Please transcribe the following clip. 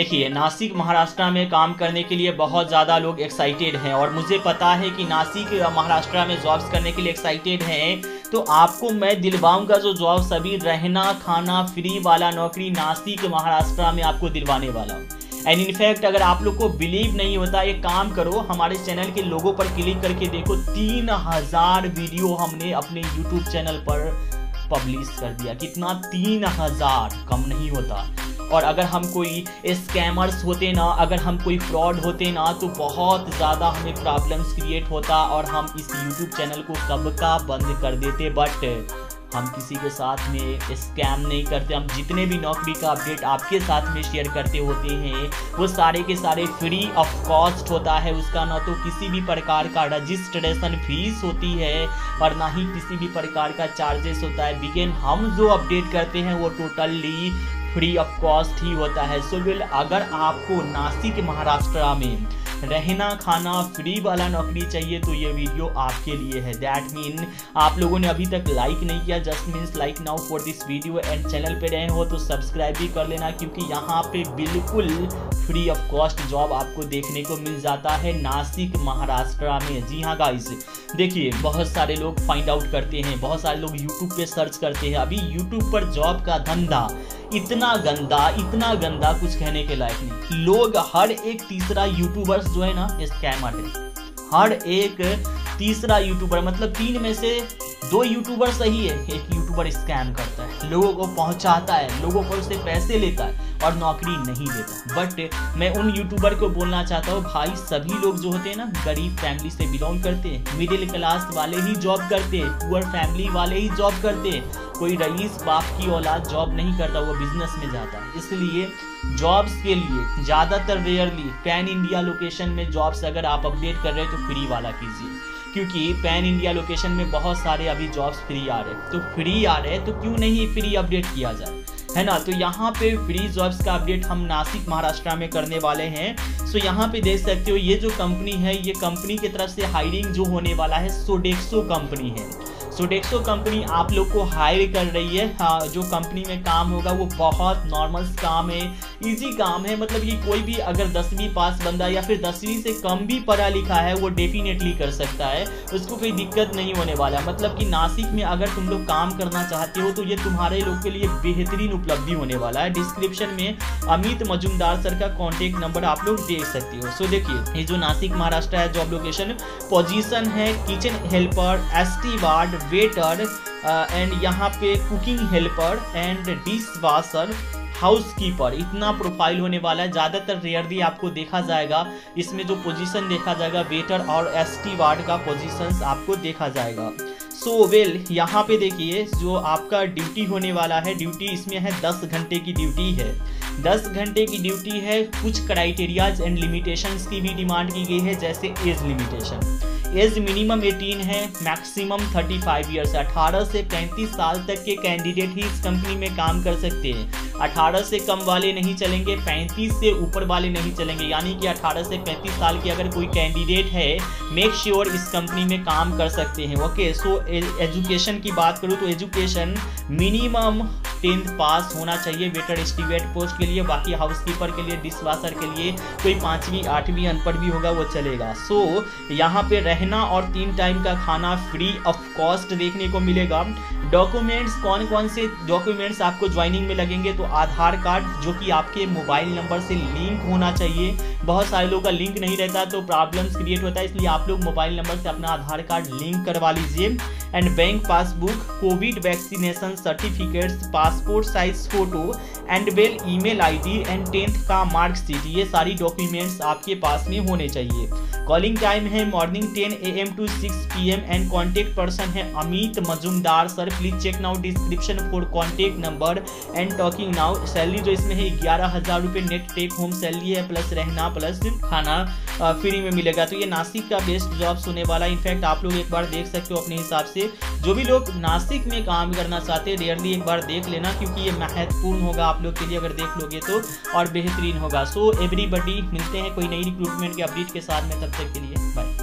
देखिए, नासिक महाराष्ट्र में काम करने के लिए बहुत ज़्यादा लोग एक्साइटेड हैं और मुझे पता है कि नासिक महाराष्ट्र में जॉब्स करने के लिए एक्साइटेड हैं। तो आपको मैं दिलवाऊँगा जो जॉब सभी रहना, खाना फ्री वाला नौकरी नासिक महाराष्ट्र में आपको दिलवाने वाला हूँ। एंड इनफैक्ट अगर आप लोग को बिलीव नहीं होता, एक काम करो, हमारे चैनल के लोगों पर क्लिक करके देखो, तीन हज़ार वीडियो हमने अपने यूट्यूब चैनल पर पब्लिश कर दिया। कितना? तीन हज़ार, कम नहीं होता। और अगर हम कोई स्कैमर्स होते ना, अगर हम कोई फ्रॉड होते ना तो बहुत ज़्यादा हमें प्रॉब्लम्स क्रिएट होता और हम इस यूट्यूब चैनल को कब का बंद कर देते। बट हम किसी के साथ में स्कैम नहीं करते। हम जितने भी नौकरी का अपडेट आपके साथ में शेयर करते होते हैं, वो सारे के सारे फ्री ऑफ़ कॉस्ट होता है। उसका ना तो किसी भी प्रकार का रजिस्ट्रेशन फ़ीस होती है और ना ही किसी भी प्रकार का चार्जेस होता है। बिगेन हम जो अपडेट करते हैं, वो टोटली फ्री ऑफ़ कॉस्ट ही होता है। सो विल अगर आपको नासिक महाराष्ट्र में रहना, खाना फ्री वाला नौकरी चाहिए तो ये वीडियो आपके लिए है। दैट मीन आप लोगों ने अभी तक लाइक नहीं किया just means like now for this video and channel पे रहे हो तो सब्सक्राइब भी कर लेना, क्योंकि यहाँ पे बिल्कुल फ्री ऑफ़ कॉस्ट जॉब आपको देखने को मिल जाता है नासिक महाराष्ट्र में। जी हाँ गाइस देखिए, बहुत सारे लोग फाइंड आउट करते हैं, बहुत सारे लोग यूट्यूब पे सर्च करते हैं। अभी यूट्यूब पर जॉब का धंधा इतना गंदा इतना गंदा कुछ कहने के लायक नहीं। लोग हर एक तीसरा यूट्यूबर्स जो है ना स्कैमर है। हर एक तीसरा यूट्यूबर मतलब तीन में से दो यूट्यूबर सही है, एक यूट्यूबर स्कैम करता है। लोगों को पहुंचाता है, लोगों को उससे पैसे लेता है। और नौकरी नहीं देता। बट मैं उन यूट्यूबर को बोलना चाहता हूँ, भाई सभी लोग जो होते हैं ना, गरीब फैमिली से बिलोंग करते हैं मिडिल क्लास वाले ही जॉब करते हैं पुअर फैमिली वाले ही जॉब करते हैं। कोई रईस बाप की औलाद जॉब नहीं करता, वो बिज़नेस में जाता है। इसलिए जॉब्स के लिए, ज़्यादातर रेयरली पैन इंडिया लोकेशन में जॉब्स अगर आप अपडेट कर रहे हैं तो फ्री वाला कीजिए। क्योंकि पैन इंडिया लोकेशन में बहुत सारे अभी जॉब्स फ्री आ रहे हैं। तो फ्री आ रहे हैं तो क्यों नहीं फ्री अपडेट किया जाए? है ना? तो यहाँ पे फ्री जॉब्स का अपडेट हम नासिक महाराष्ट्र में करने वाले हैं। सो यहाँ पे देख सकते हो, ये जो कंपनी है, ये कंपनी की तरफ़ से हायरिंग जो होने वाला है सोडेक्सो कंपनी है। सोडेक्सो कंपनी आप लोग को हायर कर रही है। हाँ जो कंपनी में काम होगा, वो बहुत नॉर्मल काम है इजी काम है। मतलब ये कोई भी अगर दसवीं पास बंदा या फिर दसवीं से कम भी पढ़ा लिखा है, वो डेफिनेटली कर सकता है। उसको कोई दिक्कत नहीं होने वाला। मतलब कि नासिक में अगर तुम लोग काम करना चाहते हो तो ये तुम्हारे लोग के लिए बेहतरीन उपलब्धि होने वाला है। डिस्क्रिप्शन में अमित मजुमदार सर का कॉन्टेक्ट नंबर आप लोग देख सकते हो। सो देखिए, ये जो नासिक महाराष्ट्र है जॉब लोकेशन पोजिशन है kitchen helper steward waiter and यहाँ पे cooking helper and dish washer house keeper इतना प्रोफ़ाइल होने वाला है। ज़्यादातर रेयरली आपको देखा जाएगा। इसमें जो पोजीशन देखा जाएगा वेटर और एस टी वार्ड का पोजीशंस आपको देखा जाएगा। सो so, वेल well, यहाँ पे देखिए जो आपका ड्यूटी होने वाला है ड्यूटी इसमें है दस घंटे की ड्यूटी है। दस घंटे की ड्यूटी है कुछ क्राइटेरियाज एंड लिमिटेशंस की भी डिमांड की गई है जैसे एज लिमिटेशन एज मिनिमम 18 है मैक्सिमम 35 फाइव ईयर्स 18 से 35 साल तक के कैंडिडेट ही इस कंपनी में काम कर सकते हैं। 18 से कम वाले नहीं चलेंगे 35 से ऊपर वाले नहीं चलेंगे। यानी कि 18 से 35 साल की अगर कोई कैंडिडेट है मेक श्योर sure इस कंपनी में काम कर सकते हैं। ओके सो एजुकेशन की बात करूँ तो एजुकेशन मिनिमम टेंथ पास होना चाहिए वेटर स्टीवेट पोस्ट के लिए बाकी हाउस कीपर के लिए डिश वाशर के लिए कोई पाँचवीं आठवीं अनपढ़ भी होगा वो चलेगा। सो so, यहाँ पे रहना और तीन टाइम का खाना फ्री ऑफ़ कॉस्ट देखने को मिलेगा। डॉक्यूमेंट्स कौन कौन से डॉक्यूमेंट्स आपको ज्वाइनिंग में लगेंगे? तो आधार कार्ड, जो कि आपके मोबाइल नंबर से लिंक होना चाहिए। बहुत सारे लोगों का लिंक नहीं रहता तो प्रॉब्लम्स क्रिएट होता है, इसलिए आप लोग मोबाइल नंबर से अपना आधार कार्ड लिंक करवा लीजिए। And bank passbook covid vaccination certificates passport size photo and well email ID and tenth का मार्कशीट ये सारी डॉक्यूमेंट्स आपके पास में होने चाहिए। कॉलिंग टाइम है morning 10 A M to 6 P M and contact person है Amit Majumdar. Sir please check now description for contact number and talking now salary जो इसमें है, ग्यारह हज़ार रुपये नेट टेक होम सैलरी है प्लस रहना प्लस खाना। फ्री में मिलेगा। तो ये नासिक का बेस्ट जॉब्स होने वाला है इनफैक्ट आप लोग एक बार देख सकते हो अपने हिसाब से। जो भी लोग नासिक में काम करना चाहते हैं रेयरली एक बार देख लेना, क्योंकि ये महत्वपूर्ण होगा आप लोग के लिए अगर देख लोगे तो और बेहतरीन होगा। सो एवरीबडी मिलते हैं कोई नई रिक्रूटमेंट के अपडेट के साथ में, तब तक के लिए बाय